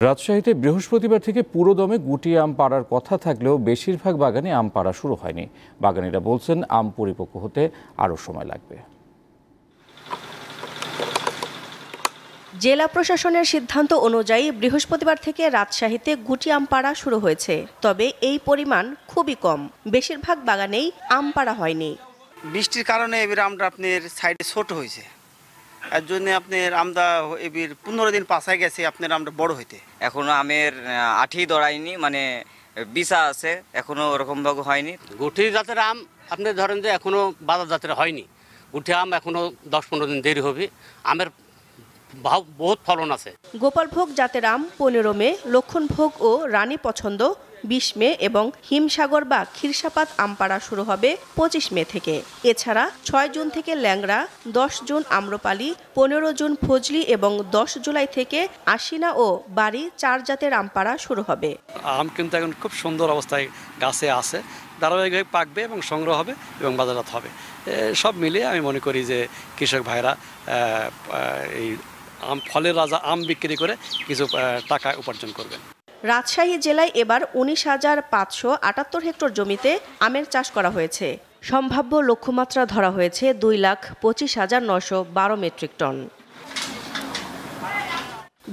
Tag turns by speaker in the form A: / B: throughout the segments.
A: রাজশাহীতে বৃহস্পতিবার থেকে পুরোদমে গুটি আম পাড়ার কথা থাকলেও বেশিরভাগ বাগানে আম পাড়া শুরু হয়নি। বাগানিরা বলছেন আম পরিপক্ক হতে আরও সময় লাগবে।
B: জেলা প্রশাসনের সিদ্ধান্ত অনুযায়ী বৃহস্পতিবার থেকে রাজশাহীতে গুটি আম পাড়া শুরু হয়েছে। তবে এই পরিমাণ খুবই কম। বেশিরভাগ বাগানেই আম পাড়া হয়নি।
C: বৃষ্টির কারণে এবার আমরা আপনার সাইডে ছোট হয়েছে। এর জন্য আপনার আমরা এবার পনেরো দিন পাশায় গেছে আপনার আমরা বড় হইতে।
D: এখনও আমের আঠি দড়ায়নি মানে বিছা আছে এখনও ওরকম ভাবে হয়নি।
E: গুটি জাতের আম আপনি ধরেন যে এখনও বাজার জাতের হয়নি। গুটি আম এখনও দশ পনেরো দিন দেরি হবে। আমের ভাও- বহুত ফলন আছে।
B: গোপালভোগ জাতের আম পনেরো মে লক্ষণভোগ ও রানী পছন্দ বিশ মে এবং হিমসাগর বা ক্ষীরসাপাত আম পাড়া শুরু হবে পঁচিশ মে থেকে। এছাড়া ছয় জুন থেকে ল্যাংড়া, দশ জুন আম্রপালি, পনেরো জুন ফজলি এবং দশ জুলাই থেকে আশিনা ও বাড়ি চার জাতের আম পাড়া শুরু হবে।
F: আম কিন্তু এখন খুব সুন্দর অবস্থায় গাছে আছে, ধারাবাহিকভাবে পাকবে এবং সংগ্রহ হবে এবং বাজারজাত হবে। সব মিলিয়ে আমি মনে করি যে কৃষক ভাইরা এই আম, ফলের রাজা আম বিক্রি করে কিছু টাকা উপার্জন করবেন।
B: রাজশাহী জেলায় এবার উনিশ হাজার পাঁচশো আটাত্তর হেক্টর জমিতে আমের চাষ করা হয়েছে। সম্ভাব্য লক্ষ্যমাত্রা ধরা হয়েছে দুই লাখ পঁচিশ হাজার নশো বারো মেট্রিক টন।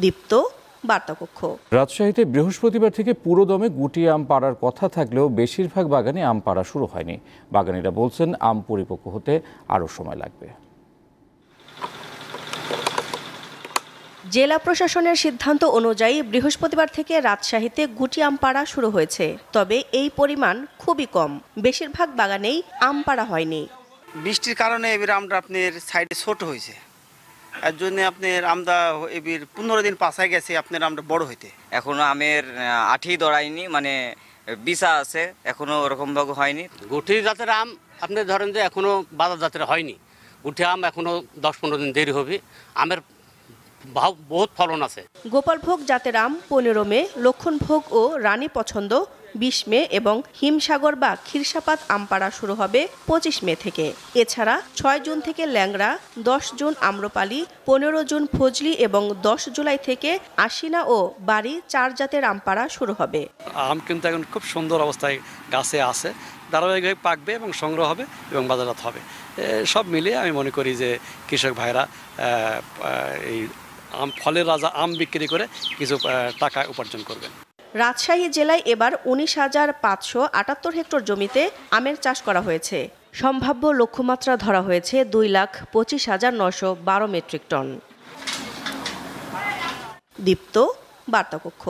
B: দীপ্ত, বার্তাকক্ষ।
A: রাজশাহীতে বৃহস্পতিবার থেকে পুরোদমে গুটি আম পাড়ার কথা থাকলেও বেশিরভাগ বাগানে আম পাড়া শুরু হয়নি। বাগানিরা বলছেন, আম পরিপক্ক হতে আরও সময় লাগবে।
B: জেলা প্রশাসনের সিদ্ধান্ত অনুযায়ী বৃহস্পতিবার থেকে রাজশাহীতে গুটি আম পাড়া শুরু হয়েছে। তবে এই পরিমাণ খুবই কম। বেশিরভাগ বাগানেই আম পাড়া হয়নি।
C: বৃষ্টির কারণে এবার আমটা আপনার সাইডে ছোট হয়েছে। এর জন্য আপনার আমরা এবার পনেরো দিন পাশায় গেছে আপনার আমরা বড় হইতে।
D: এখনও আমের আঠি দড়ায়নি মানে বিছা আছে এখনও ওরকম ভাবে হয়নি।
E: গুটি জাতের আম আপনি ধরেন যে এখনও বাজার জাতের হয়নি। গুটি আম এখনও দশ পনেরো দিন দেরি হবে। আমের বহুত ফলন আছে।
B: গোপালভোগ জাতের আম পনেরো মে লক্ষণভোগ ও রানী পছন্দ বিশ মে এবং হিমসাগর বা ক্ষীরসাপাত আম পাড়া শুরু হবে পঁচিশ মে থেকে। এছাড়া ছয় জুন থেকে ল্যাংড়া দশ জুন আম্রপালি পনেরো জুন ফজলি এবং দশ জুলাই থেকে আশিনা ও বাড়ি চার জাতের আম পাড়া শুরু হবে।
F: আম কিন্তু এখন খুব সুন্দর অবস্থায় গাছে আছে। ধারাবাহিকভাবে পাকবে এবং সংগ্রহ হবে এবং বাজারজাত হবে। সব মিলিয়ে আমি মনে করি যে কৃষক ভাইরা এই আম, ফলের রাজা আম বিক্রি করে কিছু টাকা উপার্জন করবেন।
B: রাজশাহী জেলায় এবার উনিশ হাজার পাঁচশো আটাত্তর হেক্টর জমিতে আমের চাষ করা হয়েছে। সম্ভাব্য লক্ষ্যমাত্রা ধরা হয়েছে দুই লাখ পঁচিশ হাজার নশো বারো মেট্রিক টন। দীপ্ত, বার্তাকক্ষ।